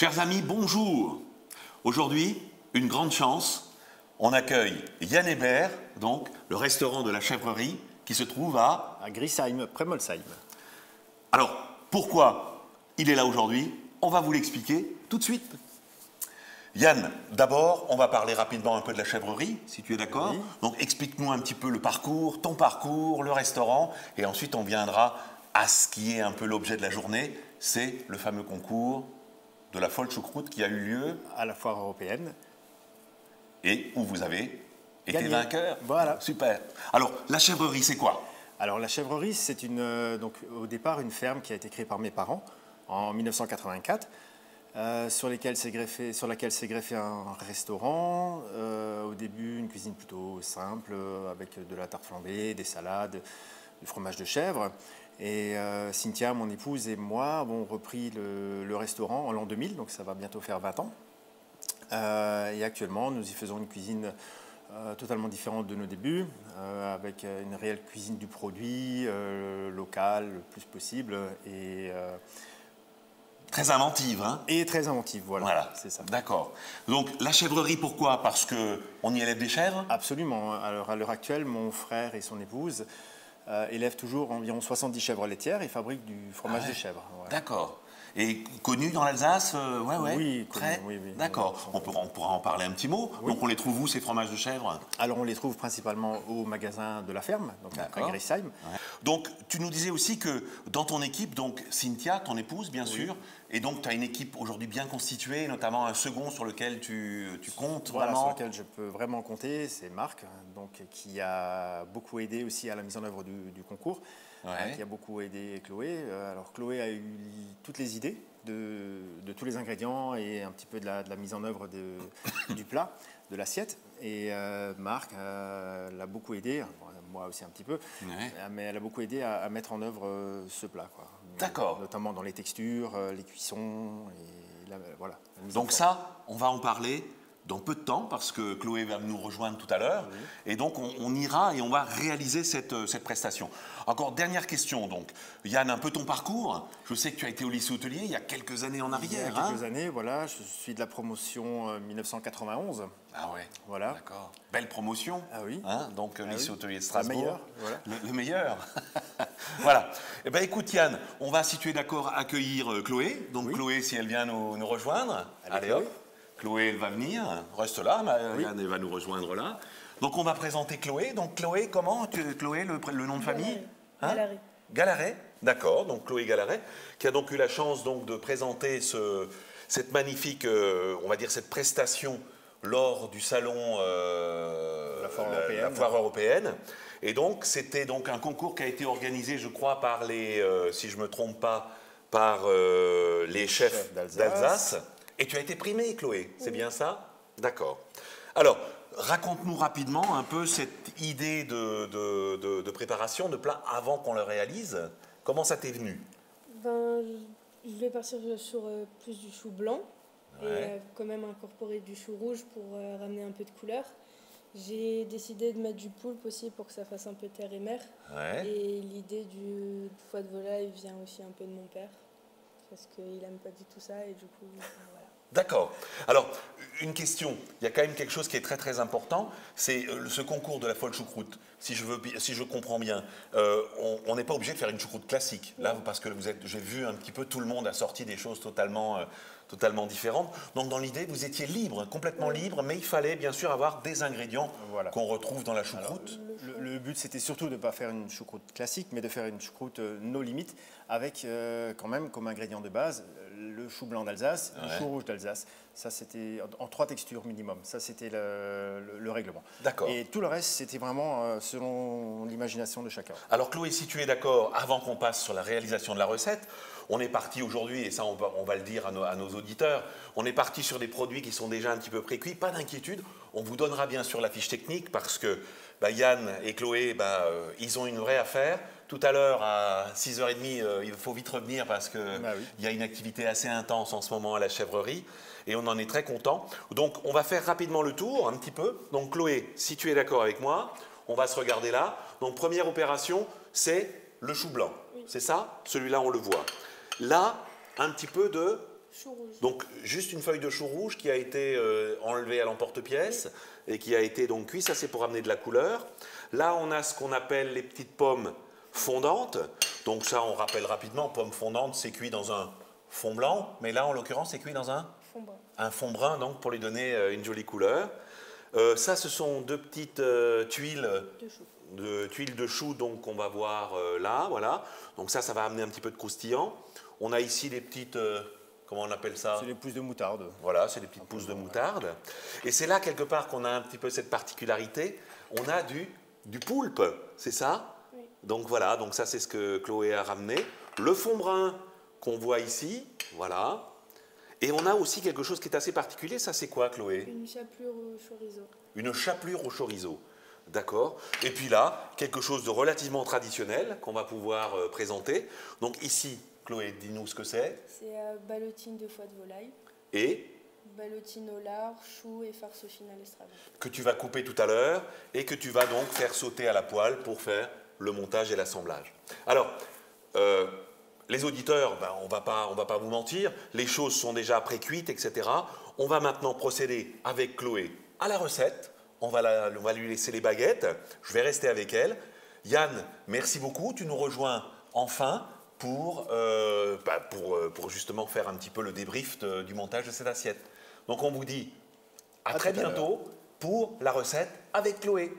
Chers amis, bonjour. Aujourd'hui, une grande chance. On accueille Yann Hébert, donc le restaurant de la chèvrerie qui se trouve à. À Grisheim, près Molsheim. Alors, pourquoi il est là aujourd'hui? On va vous l'expliquer tout de suite. Yann, d'abord, on va parler rapidement un peu de la chèvrerie, si tu es d'accord. Oui. Donc, explique-nous un petit peu le parcours, ton parcours, le restaurant, et ensuite on viendra à ce qui est un peu l'objet de la journée, c'est le fameux concours de la folle choucroute qui a eu lieu à la foire européenne. et où vous avez été Gagné. vainqueur. Voilà. Super. Alors, la chèvrerie, c'est quoi? Alors la chèvrerie, c'est une, euh, donc au départ une ferme qui a été créée par mes parents en 1984, euh, sur, greffé, sur laquelle s'est greffé un restaurant. Euh, au début, une cuisine plutôt simple, avec de la tarte flambée, des salades, du fromage de chèvre. Et euh, Cynthia, mon épouse, et moi avons repris le, le restaurant en l'an 2000, donc ça va bientôt faire 20 ans. Euh, et actuellement, nous y faisons une cuisine euh, totalement différente de nos débuts, avec une réelle cuisine du produit, locale le plus possible, et, Très inventive, hein et très inventive. Voilà, Voilà, c'est ça. D'accord. Donc, la chèvrerie, pourquoi? Parce que on y élève des chèvres? Absolument. Alors, à l'heure actuelle, mon frère et son épouse euh, élèvent toujours environ 70 chèvres laitières et fabriquent du fromage Ah ouais. de chèvre. voilà. D'accord. Et connu dans l'Alsace euh, Ouais, ouais. Oui, connu, oui, oui. D'accord. On, pourra, on pourra en parler un petit mot. Oui. Donc, on les trouve où, ces fromages de chèvre? Alors, on les trouve principalement au magasin de la ferme, donc à- D'accord. Donc, tu nous disais aussi que dans ton équipe, donc Cynthia, ton épouse, bien sûr, et donc tu as une équipe aujourd'hui bien constituée, notamment un second sur lequel tu, tu comptes Voilà, sur vraiment. lequel je peux vraiment compter, c'est Marc, donc, qui a beaucoup aidé aussi à la mise en œuvre du, du concours, Ouais. euh, qui a beaucoup aidé Chloé. Euh, Alors Chloé a eu toutes les idées de, de tous les ingrédients et un petit peu de la, de la mise en œuvre de- du plat, de l'assiette. Et euh, Marc euh, l'a beaucoup aidé, bon, moi aussi un petit peu, Ouais. euh, mais elle a beaucoup aidé à, à mettre en œuvre euh, ce plat. D'accord. Notamment dans les textures, euh, les cuissons, et la, voilà. Donc ça, on va en parler dans peu de temps parce que Chloé va nous rejoindre tout à l'heure. Et donc on, on ira et on va réaliser cette, euh, cette prestation. Encore dernière question donc. Yann, un peu ton parcours. Je sais que tu as été au lycée hôtelier il y a quelques années en Il y a arrière. quelques hein années, voilà, je suis de la promotion euh, 1991. ah ouais. Voilà. D'accord. Belle promotion. Ah oui. Hein, donc euh, Ah lycée oui. hôtelier de Strasbourg. meilleure, voilà. Le, le meilleur. voilà. Eh ben écoute Yann, on va si tu es d'accord accueillir euh, Chloé. Donc Oui. Chloé, si elle vient nous, nous rejoindre. Allez, hop. Chloé. Va venir. Reste là, mais Oui. Yann elle va nous rejoindre là. Donc on va présenter Chloé. Donc Chloé, comment tu- Chloé, le, nom de famille? Hein? Galaret. Galaret, d'accord, donc Chloé Galaret, qui a donc eu la chance donc de présenter ce- cette magnifique, euh, on va dire cette prestation lors du salon euh, La foire européenne. la foire européenne. Et donc c'était donc un concours qui a été organisé, je crois, par les, euh, si je me trompe pas, par euh, les chefs Chefs d'Alsace. Et tu as été primée, Chloé, c'est bien ça? D'accord. Alors, raconte-nous rapidement un peu cette idée de, de- de- de préparation de plat avant qu'on le réalise. Comment ça t'est venu? Ben, je- vais partir sur euh, plus du chou blanc et euh, quand même incorporer du chou rouge pour euh, ramener un peu de couleur. J'ai décidé de mettre du poulpe aussi pour que ça fasse un peu terre et mer. Ouais. Et l'idée du du foie de volaille vient aussi un peu de mon père parce qu'il aime pas du tout ça et du coup voilà. D'accord. Alors, une question. Il y a quand même quelque chose qui est très très important. C'est euh, ce concours de la folle choucroute. Si je, veux, si je comprends bien, euh, on- n'est pas obligé de faire une choucroute classique. Là, parce que vous êtes, j'ai vu un petit peu tout le monde a sorti des choses totalement, euh, totalement différentes. Donc, dans l'idée, vous étiez libre, complètement libre, mais il fallait bien sûr avoir des ingrédients Voilà. qu'on retrouve dans la choucroute. Le, le but, c'était surtout de ne pas faire une choucroute classique, mais de faire une choucroute euh, no limite, avec quand même comme ingrédient de base le chou blanc d'Alsace, Ouais. le chou rouge d'Alsace. Ça, c'était en, en trois textures minimum. Ça, c'était le, le- le règlement. D'accord. Et tout le reste, c'était vraiment euh, selon l'imagination de chacun. Alors Chloé, si tu es d'accord, avant qu'on passe sur la réalisation de la recette, on est parti aujourd'hui, et ça on va, on va le dire à nos, à nos auditeurs, on est parti sur des produits qui sont déjà un petit peu précuits, pas d'inquiétude, on vous donnera bien sûr la fiche technique parce que bah, Yann et Chloé, bah, euh, ils ont une vraie affaire. Tout à l'heure, à 6h30, euh, il faut vite revenir parce qu'il Bah oui. y a une activité assez intense en ce moment à la chèvrerie et on en est très content. Donc on va faire rapidement le tour, un petit peu. Donc Chloé, si tu es d'accord avec moi, on va se regarder là. Donc première opération, c'est le chou blanc. C'est ça? Celui-là, on le voit. Là, un petit peu de Chou rouge. Donc juste une feuille de chou rouge qui a été euh, enlevée à l'emporte-pièce et qui a été donc cuite, ça c'est pour amener de la couleur. Là on a ce qu'on appelle les petites pommes fondantes. Donc ça on rappelle rapidement, pommes fondantes c'est cuit dans un fond blanc, mais là en l'occurrence c'est cuit dans un, Fond brun. un fond brun donc pour lui donner euh, une jolie couleur. Euh, ça ce sont deux petites euh, tuiles De chou. de tuiles de chou donc qu'on va voir euh, là, voilà. Donc ça, ça va amener un petit peu de croustillant. On a ici les petites, euh, comment on appelle ça? C'est les pousses de moutarde. Voilà, c'est des petites pousses de moutarde. Et c'est là quelque part qu'on a un petit peu cette particularité. On a du, du poulpe, c'est ça? Donc voilà, donc ça c'est ce que Chloé a ramené. Le fond brun qu'on voit ici, voilà. Et on a aussi quelque chose qui est assez particulier, ça c'est quoi Chloé? Une chapelure au chorizo. une chapelure au chorizo. D'accord Et puis là, quelque chose de relativement traditionnel qu'on va pouvoir euh, présenter. Donc ici, Chloé, dis-nous ce que c'est. C'est euh, ballotine de foie de volaille, Et ballotine au lard, chou et farce l'estragon. que tu vas couper tout à l'heure et que tu vas donc faire sauter à la poêle pour faire le montage et l'assemblage. Alors, euh, les auditeurs, ben, on va pas, on va pas vous mentir, les choses sont déjà pré-cuites, etc. On va maintenant procéder avec Chloé à la recette. On va, la- on va lui laisser les baguettes. Je vais rester avec elle. Yann, merci beaucoup. Tu nous rejoins enfin pour, euh, bah, pour, euh, pour justement faire un petit peu le débrief de- du montage de cette assiette. Donc on vous dit à, À très bientôt pour la recette avec Chloé.